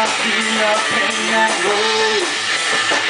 I feel pain and woe.